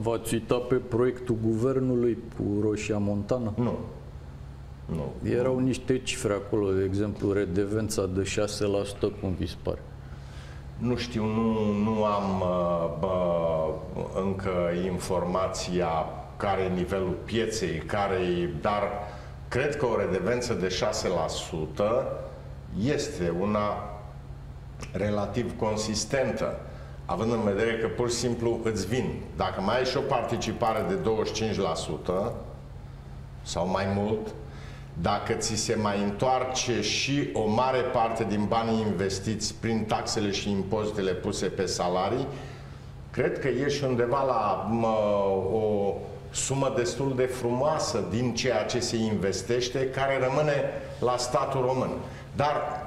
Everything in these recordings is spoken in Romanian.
V-ați uitat pe proiectul guvernului cu Roșia Montana? Nu. Nu. Erau niște cifre acolo, de exemplu, redevența de 6%, cum vi se pare? Nu știu, nu, nu am uh, bă, încă informația care e nivelul pieței, care dar cred că o redevență de 6% este una relativ consistentă, având în vedere că pur și simplu îți vin. Dacă mai ai și o participare de 25% sau mai mult, dacă ți se mai întoarce și o mare parte din banii investiți prin taxele și impozitele puse pe salarii, cred că ești undeva la mă, o sumă destul de frumoasă din ceea ce se investește, care rămâne la statul român. Dar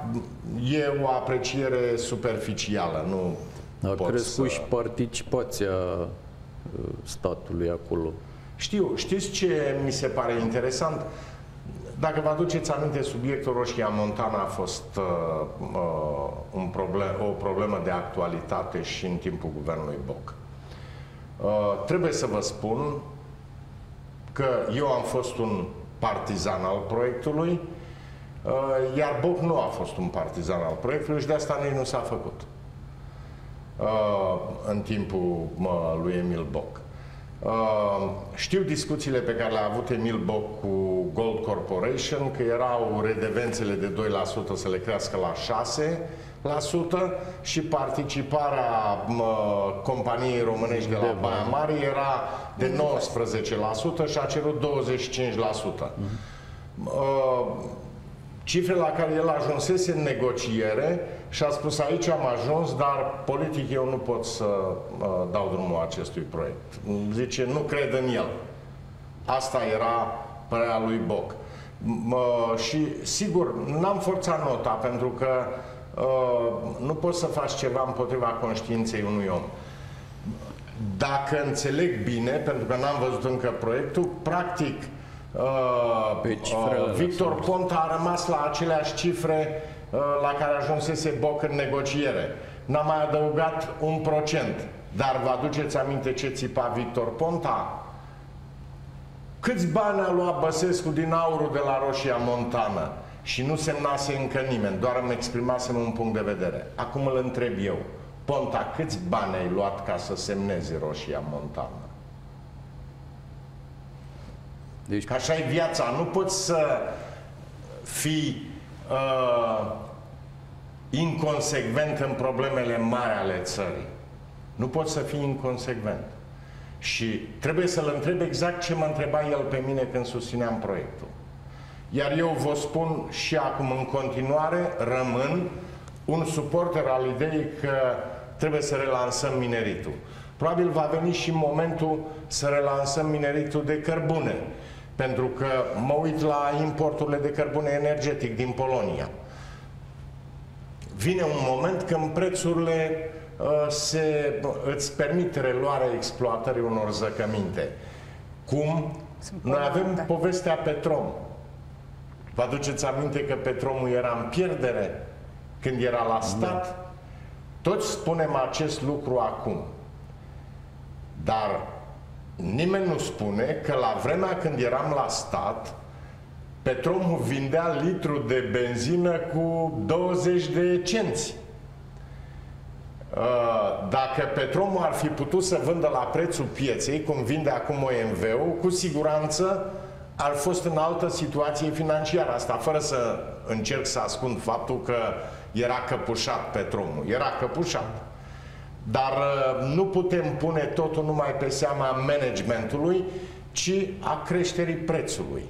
e o apreciere superficială, nu A crescut să... și participația uh, statului acolo. Știu, știți ce mi se pare interesant? Dacă vă aduceți aminte, subiectul Roșia Montana a fost uh, uh, un problem, o problemă de actualitate și în timpul guvernului Boc. Uh, trebuie să vă spun că eu am fost un partizan al proiectului, uh, iar Boc nu a fost un partizan al proiectului și de asta nici nu s-a făcut uh, în timpul uh, lui Emil Boc. Uh, știu discuțiile pe care le-a avut Emil Boc cu Gold Corporation, că erau redevențele de 2% să le crească la 6% și participarea uh, companiei românești de la Baia Mare era de 19% și a cerut 25%. Uh, cifre la care el ajunsese în negociere și a spus aici am ajuns, dar politic eu nu pot să uh, dau drumul acestui proiect. Zice, nu cred în el. Asta era părerea lui Boc. Uh, și sigur, n-am forțat nota pentru că uh, nu poți să faci ceva împotriva conștiinței unui om. Dacă înțeleg bine, pentru că n-am văzut încă proiectul, practic uh, uh, Victor Ponta a rămas la aceleași cifre Uh, la care ajunsese Boc în negociere. N-a mai adăugat un procent. Dar vă aduceți aminte ce țipa Victor Ponta? Câți bani a luat Băsescu din aurul de la Roșia Montană? Și nu semnase încă nimeni, doar îmi exprimasem un punct de vedere. Acum îl întreb eu. Ponta, câți bani ai luat ca să semnezi Roșia Montană? Deci... Că așa e viața. Nu poți să fii uh, inconsecvent în problemele mari ale țării. Nu poți să fii inconsecvent. Și trebuie să-l întreb exact ce mă întreba el pe mine când susțineam proiectul. Iar eu vă spun și acum în continuare, rămân un suporter al ideii că trebuie să relansăm mineritul. Probabil va veni și momentul să relansăm mineritul de cărbune. Pentru că mă uit la importurile de cărbune energetic din Polonia. Vine un moment când prețurile uh, se, îți permit reluarea exploatării unor zăcăminte. Cum? Noi avem da. povestea Petrom. Vă aduceți aminte că Petromul era în pierdere când era la stat? Da. Toți spunem acest lucru acum. Dar Nimeni nu spune că la vremea când eram la stat, Petromul vindea litru de benzină cu 20 de cenți. Uh, dacă Petromul ar fi putut să vândă la prețul pieței, cum vinde acum OMV-ul, cu siguranță ar fost în altă situație financiară. Asta fără să încerc să ascund faptul că era căpușat Petromul. Era căpușat. Dar uh, nu putem pune totul numai pe seama managementului, ci a creșterii prețului.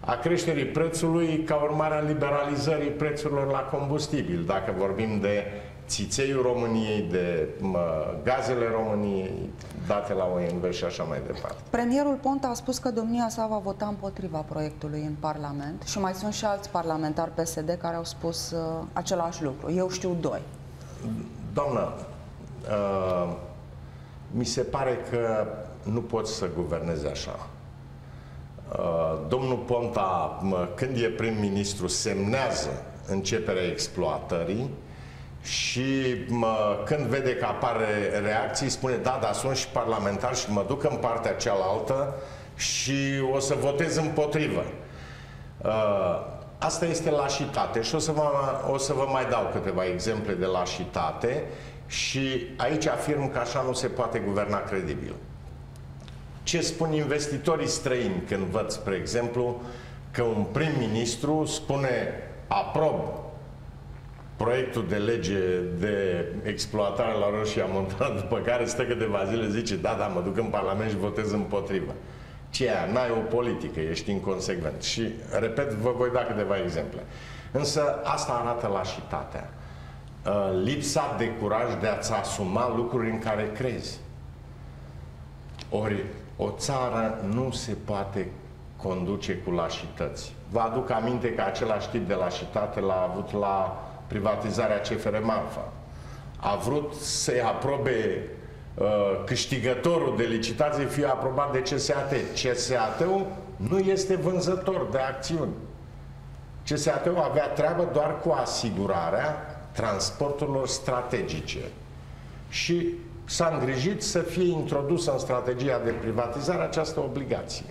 A creșterii prețului ca urmare a liberalizării prețurilor la combustibil. Dacă vorbim de țițeiul României, de mă, gazele României date la OMV și așa mai departe. Premierul Ponta a spus că domnia sa va vota împotriva proiectului în Parlament și mai sunt și alți parlamentari PSD care au spus uh, același lucru. Eu știu doi. Doamnă, Uh, mi se pare că nu poți să guvernezi așa. Uh, domnul Ponta, când e prim-ministru, semnează începerea exploatării și mă, când vede că apare reacții, spune da, dar sunt și parlamentar și mă duc în partea cealaltă și o să votez împotrivă. Uh, asta este lașitate și o să, vă, o să vă mai dau câteva exemple de lașitate și aici afirm că așa nu se poate guverna credibil. Ce spun investitorii străini când văd, spre exemplu, că un prim-ministru spune aprob proiectul de lege de exploatare la Roșia Montană, după care stă câteva zile, zice, da, da, mă duc în Parlament și votez împotrivă. Ce aia? N-ai o politică, ești inconsecvent. Și, repet, vă voi da câteva exemple. Însă asta arată lașitatea. Uh, lipsa de curaj de a-ți asuma lucruri în care crezi. Ori o țară nu se poate conduce cu lașități. Vă aduc aminte că același tip de lașitate l-a avut la privatizarea CFR Marfa. A vrut să-i aprobe uh, câștigătorul de licitație fie aprobat de CSAT. CSAT-ul nu este vânzător de acțiuni. CSAT-ul avea treabă doar cu asigurarea transporturilor strategice. Și s-a îngrijit să fie introdusă în strategia de privatizare această obligație.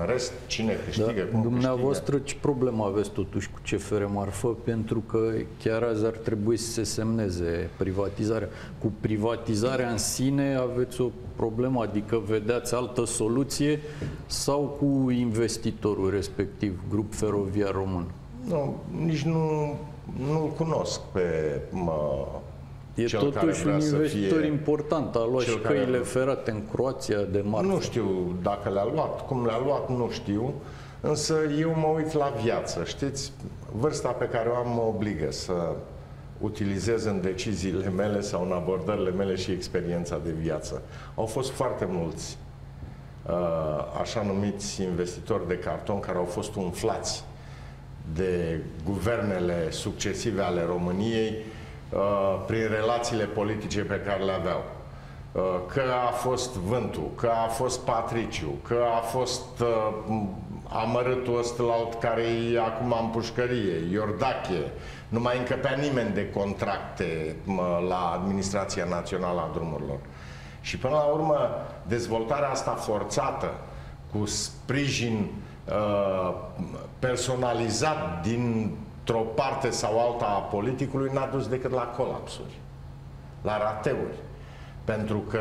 În rest, cine câștigă, da, cum Dumneavoastră, câștigă? ce problemă aveți totuși cu CFR Marfă? Pentru că chiar azi ar trebui să se semneze privatizarea. Cu privatizarea în sine aveți o problemă, adică vedeați altă soluție sau cu investitorul respectiv, grup feroviar român? Nu, nici nu, nu-l cunosc pe mă, E cel totuși care un vrea să investitor fie... important. A luat cel și care- căile ferate în Croația de marfă. Nu știu dacă le-a luat, cum le-a luat, nu știu, însă eu mă uit la viață, știți? Vârsta pe care o am mă obligă să utilizez în deciziile mele sau în abordările mele și experiența de viață. Au fost foarte mulți uh, așa numiți investitori de carton care au fost umflați de guvernele succesive ale României uh, prin relațiile politice pe care le aveau. Uh, Că a fost vântul, că a fost Patriciu, că a fost uh, amărâtul ăstălalt care e acum în pușcărie, Iordache, nu mai încăpea nimeni de contracte mă, la Administrația Națională a Drumurilor. Și până la urmă, dezvoltarea asta forțată, cu sprijin uh, personalizat dintr-o parte sau alta a politicului, n-a dus decât la colapsuri, la rateuri. Pentru că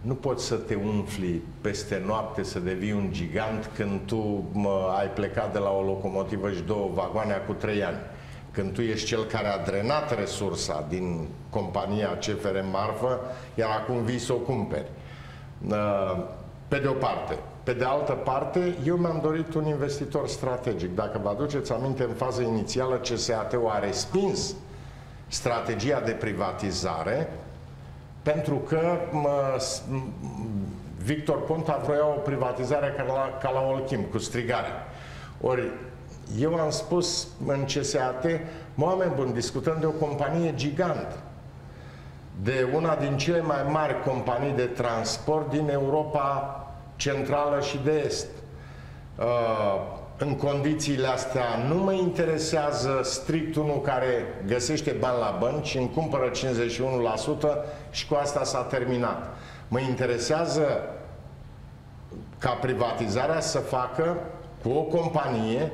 nu poți să te umfli peste noapte să devii un gigant când tu mă, ai plecat de la o locomotivă și două vagoane cu trei ani. Când tu ești cel care a drenat resursa din compania CFR Marfă, iar acum vii să o cumperi. Uh, Pe de o parte. Pe de altă parte, eu mi-am dorit un investitor strategic. Dacă vă aduceți aminte, în faza inițială, CSAT-ul a respins strategia de privatizare pentru că mă, s- m- Victor Ponta vroia o privatizare ca la, ca la Olchim, cu strigare. Ori eu am spus în CSAT, mă, oameni buni, discutăm de o companie gigantă, de una din cele mai mari companii de transport din Europa Centrală și de Est. Uh, În condițiile astea nu mă interesează strict unul care găsește bani la bănci și îmi cumpără 51% și cu asta s-a terminat. Mă interesează ca privatizarea să facă cu o companie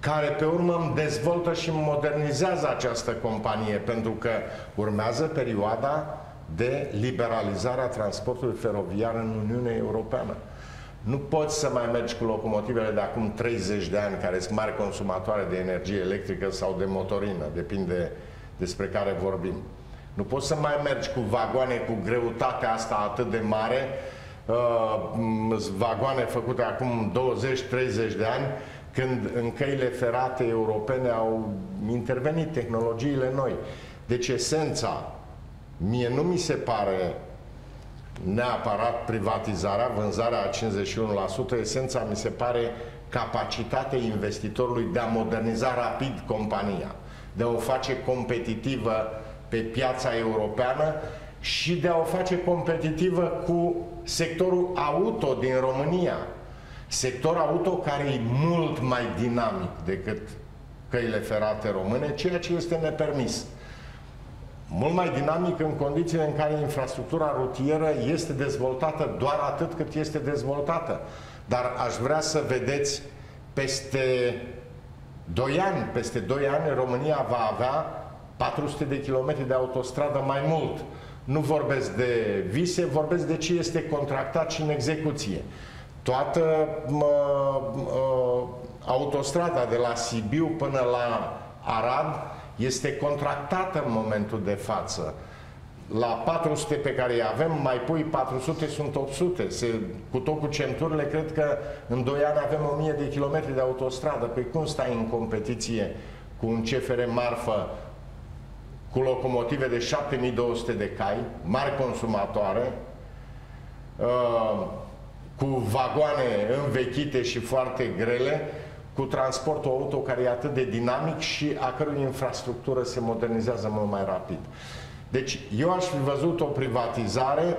care pe urmă îmi dezvoltă și îmi modernizează această companie pentru că urmează perioada de liberalizare a transportului feroviar în Uniunea Europeană. Nu poți să mai mergi cu locomotivele de acum 30 de ani care sunt mari consumatoare de energie electrică sau de motorină, depinde despre care vorbim. Nu poți să mai mergi cu vagoane cu greutatea asta atât de mare, uh, m- vagoane făcute acum 20-30 de ani, când în căile ferate europene au intervenit tehnologiile noi. Deci esența, mie nu mi se pare neapărat privatizarea, vânzarea a 51%, esența mi se pare capacitatea investitorului de a moderniza rapid compania, de a o face competitivă pe piața europeană și de a o face competitivă cu sectorul auto din România. Sector auto care e mult mai dinamic decât căile ferate române, ceea ce este nepermis. Mult mai dinamic în condițiile în care infrastructura rutieră este dezvoltată doar atât cât este dezvoltată. Dar aș vrea să vedeți peste 2 ani, peste 2 ani România va avea 400 de kilometri de autostradă mai mult. Nu vorbesc de vise, vorbesc de ce este contractat și în execuție. Toată mă, mă, autostrada de la Sibiu până la Arad este contractată în momentul de față. La 400 pe care îi avem, mai pui 400, sunt 800. Se, cu tot cu centurile, cred că în 2 ani avem 1000 de kilometri de autostradă. Păi cum stai în competiție cu un CFR marfă cu locomotive de 7200 de cai, mari consumatoare, uh, cu vagoane învechite și foarte grele, cu transportul auto care e atât de dinamic și a cărui infrastructură se modernizează mult mai rapid. Deci eu aș fi văzut o privatizare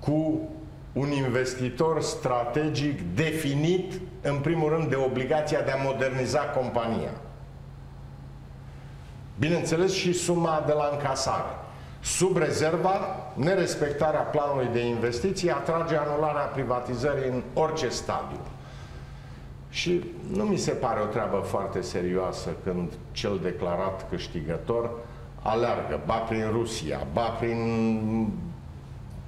cu un investitor strategic definit, în primul rând, de obligația de a moderniza compania. Bineînțeles și suma de la încasare. Sub rezerva, nerespectarea planului de investiții atrage anularea privatizării în orice stadiu. Și nu mi se pare o treabă foarte serioasă când cel declarat câștigător aleargă, ba prin Rusia, ba prin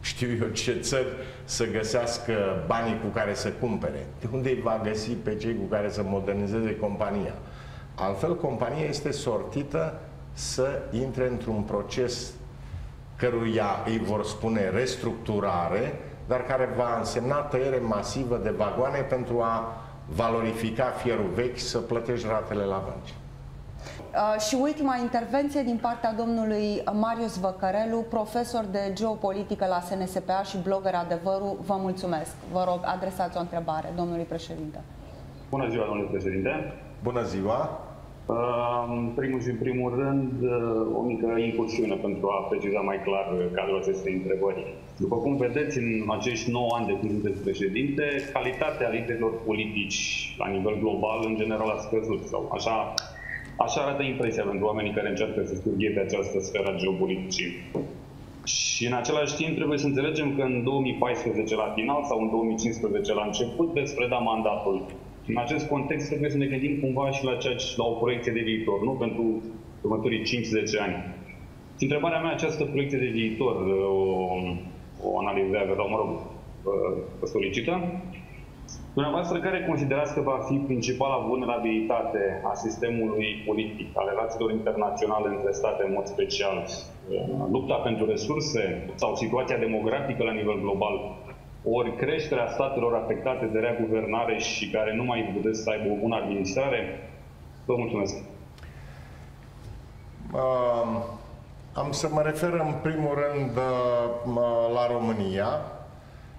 știu eu ce țări să găsească banii cu care să cumpere. De unde îi va găsi pe cei cu care să modernizeze compania? Altfel, compania este sortită să intre într-un proces căruia îi vor spune restructurare, dar care va însemna tăiere masivă de vagoane pentru a valorifica fierul vechi să plătești ratele la bănci. Uh, și ultima intervenție din partea domnului Marius Văcărelu, profesor de geopolitică la SNSPA și blogger Adevărul. Vă mulțumesc. Vă rog, adresați o întrebare domnului președinte. Bună ziua, domnule președinte. Bună ziua. În primul și în primul rând, o mică incursiune pentru a preciza mai clar cadrul acestei întrebări. După cum vedeți, în acești 9 ani de când sunteți președinte, calitatea liderilor politici la nivel global, în general, a scăzut. Sau așa, așa arată impresia pentru oamenii care încearcă să studie pe această sferă geopoliticii. Și în același timp trebuie să înțelegem că în 2014 la final sau în 2015 la început veți preda mandatul în acest context trebuie să ne gândim cumva și la, ceea ce, la o proiecție de viitor, nu pentru următorii 5-10 ani. Și întrebarea mea, această proiecție de viitor, o, o analizează, sau mă rog, vă solicită. Dumneavoastră, care considerați că va fi principala vulnerabilitate a sistemului politic, a relațiilor internaționale între state în mod special? Lupta pentru resurse sau situația demografică la nivel global? Ori creșterea statelor afectate de rea guvernare și care nu mai puteți să aibă o bună administrare? Vă mulțumesc! Uh, am să mă refer în primul rând uh, la România.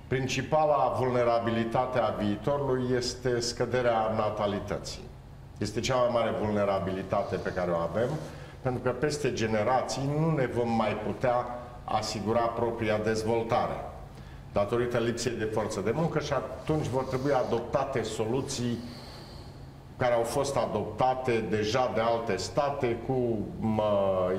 Principala vulnerabilitate a viitorului este scăderea natalității. Este cea mai mare vulnerabilitate pe care o avem, pentru că peste generații nu ne vom mai putea asigura propria dezvoltare datorită lipsei de forță de muncă și atunci vor trebui adoptate soluții care au fost adoptate deja de alte state cu mă,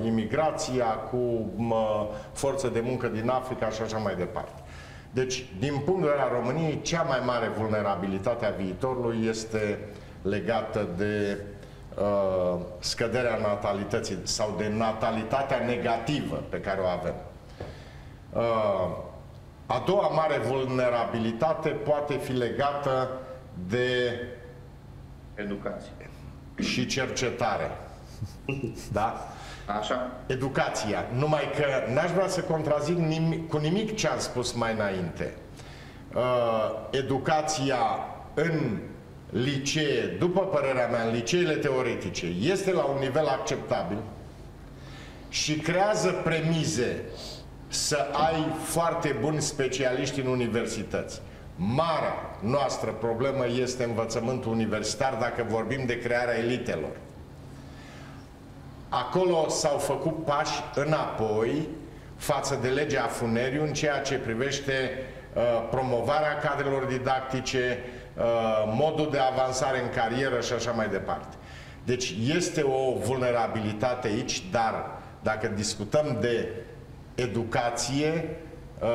imigrația, cu mă, forță de muncă din Africa și așa mai departe. Deci, din punct de vedere al României, cea mai mare vulnerabilitate a viitorului este legată de uh, scăderea natalității sau de natalitatea negativă pe care o avem. Uh, a doua mare vulnerabilitate poate fi legată de educație și cercetare. Da? Așa. Educația. Numai că n-aș vrea să contrazic nimic, cu nimic ce am spus mai înainte. Uh, educația în licee, după părerea mea, în liceele teoretice, este la un nivel acceptabil și creează premize să ai foarte buni specialiști în universități. Marea noastră problemă este învățământul universitar dacă vorbim de crearea elitelor. Acolo s-au făcut pași înapoi față de legea Funeriu în ceea ce privește uh, promovarea cadrelor didactice, uh, modul de avansare în carieră și așa mai departe. Deci este o vulnerabilitate aici, dar Dacă discutăm de educație, uh,